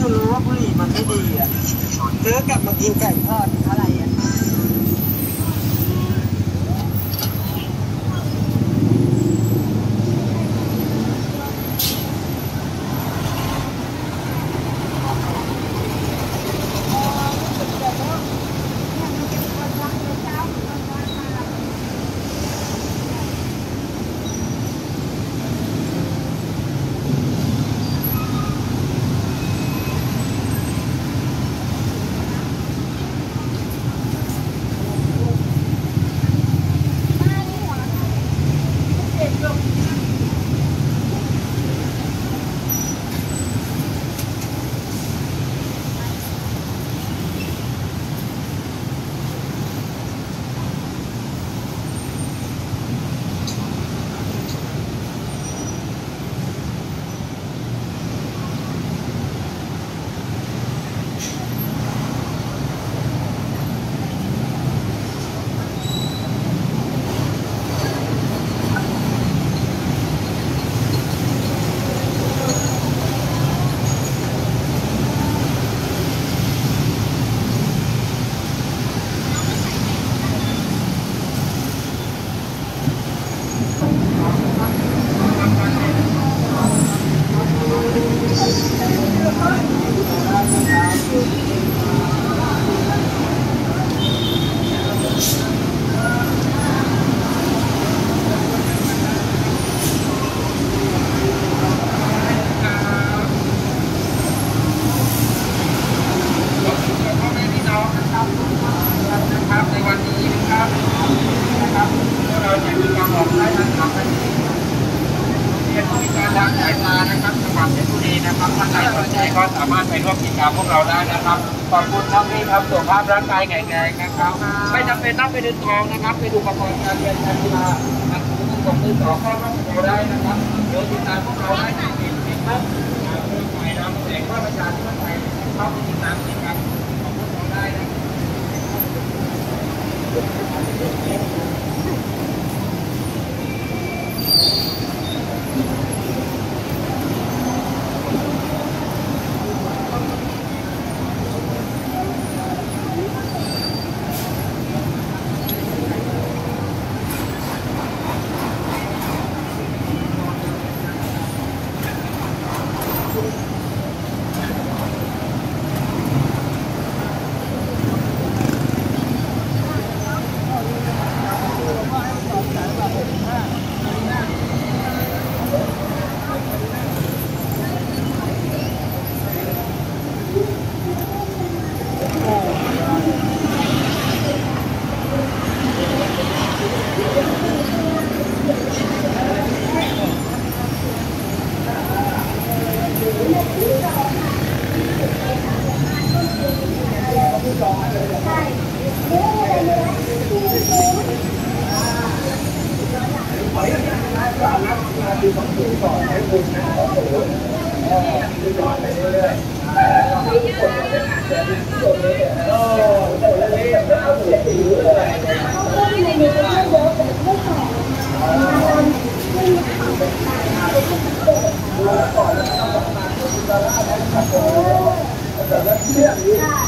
ก็จะรู้ว่าบุหรี่มันไม่ดีอะซื้อกลับมากินไก่ทอดอะไรอะ พ่อแม่พี่น้องนะครับทุกท่านนะครับในวันนี้นะครับนะครับพวกเราจะมีการออกไล่นะครับเรียนผู้พิการทางสายตานะครับจังหวัดเพชรบุรีนะครับท่านใด สนใจก็สามารถไปร่วมกิจกรรมพวกเราได้นะครับขอบคุณครับที่ทำสุขภาพร่างกายแข็งแรงนะครับ ไม่จำเป็นต้องไปเดึงทองนะครับ ไปดูอุปกรณ์การเรียนการกีฬาทางมือของมือสองก็ร่วมกับเราได้นะครับโดยติดตามพวกเราได้ที่เพจเฟซบุ๊กเครือข่ายรามแสงว่าประชาธิปไตยเข้าไปติดตามกิจกรรมของพวกเราได้นะครับ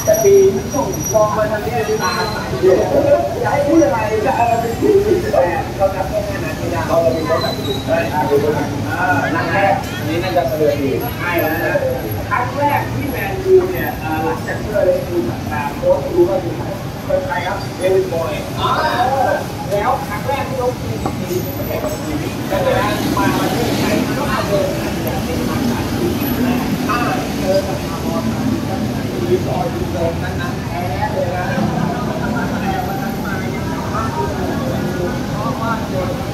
แต่ปีส่งลองมาทางนี้ดีมาอยากให้พูดอะไรจะเอาไปคุยแต่เขานับแค่นั้นไม่ได้เขาเราเป็นคนแบบนี้ได้ดูดูนั่นแรกนี้น่าจะเสนอดีใช่แล้วนะครั้งแรกที่แมนยูเนี่ยหลังจากเมื่อเลยคือตามโค้ชรู้ว่าอยู่ไหนเป็นใครครับเดวิดบอยแล้วครั้งแรกที่เขาทีมทีมไม่ใช่กับทีมแล้วจากนั้นมาประเทศไทยก็มาเดินอย่างเป็นทางการทีมแรกถ้าเจอกับมาบอล ทีม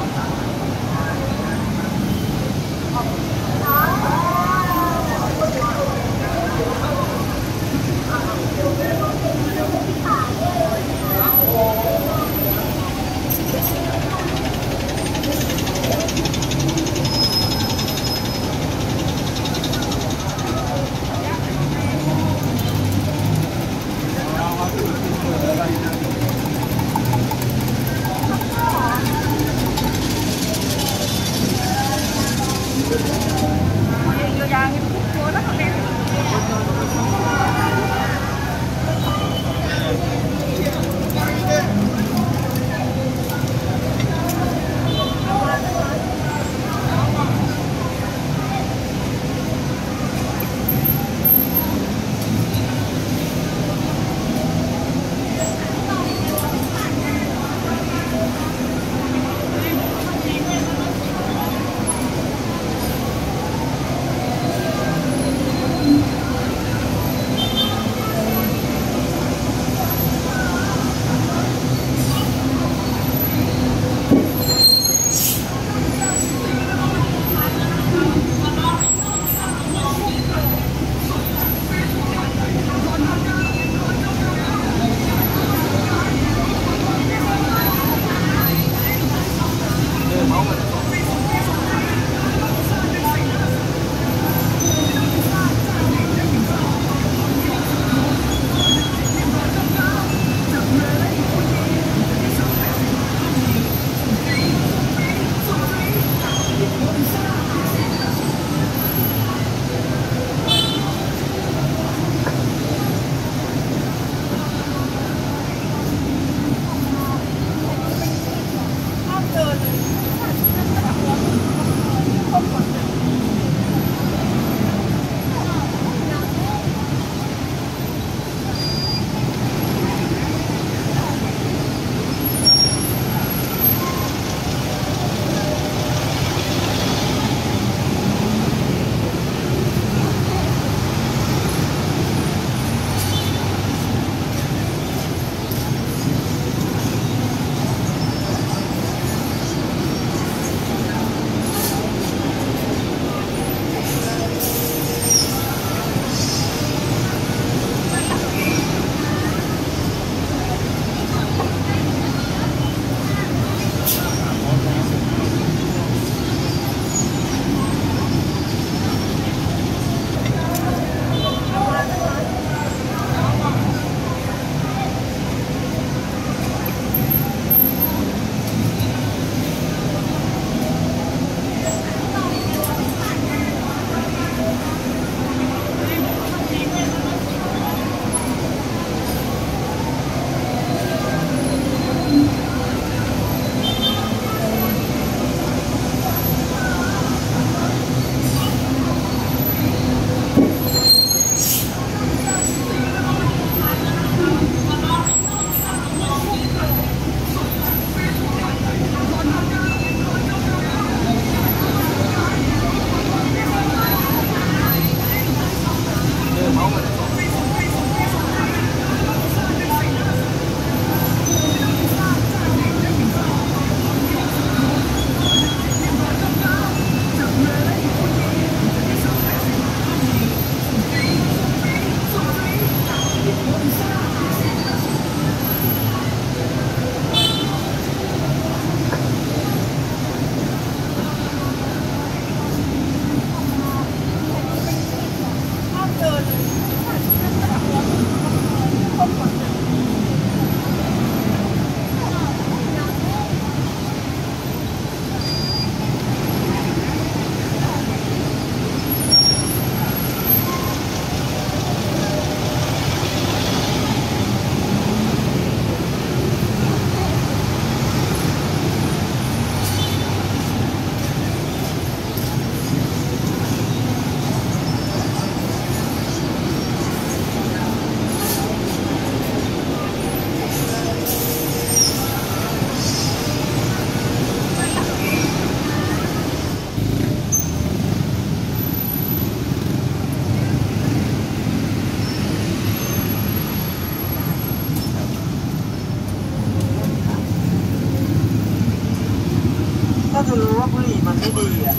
ไม่ดีอะ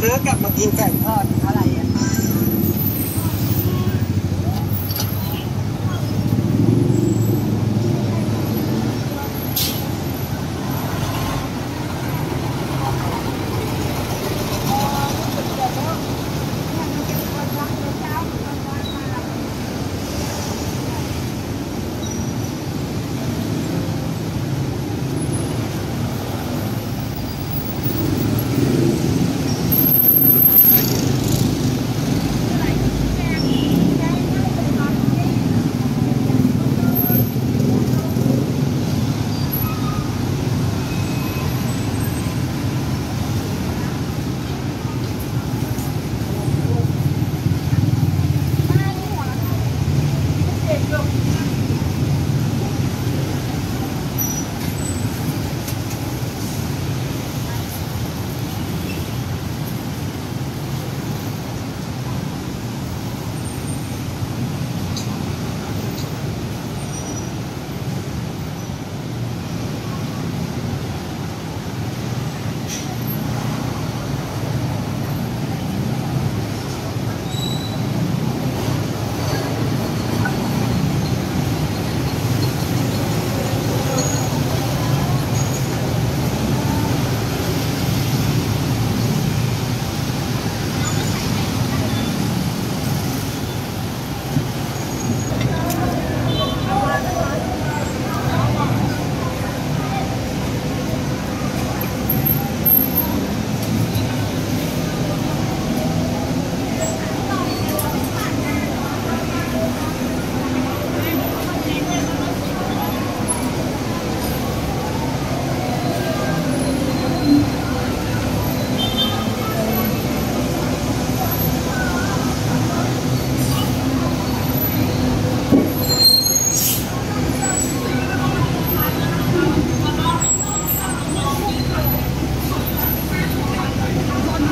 ซื้อกลับมากินไก่ทอดอะไร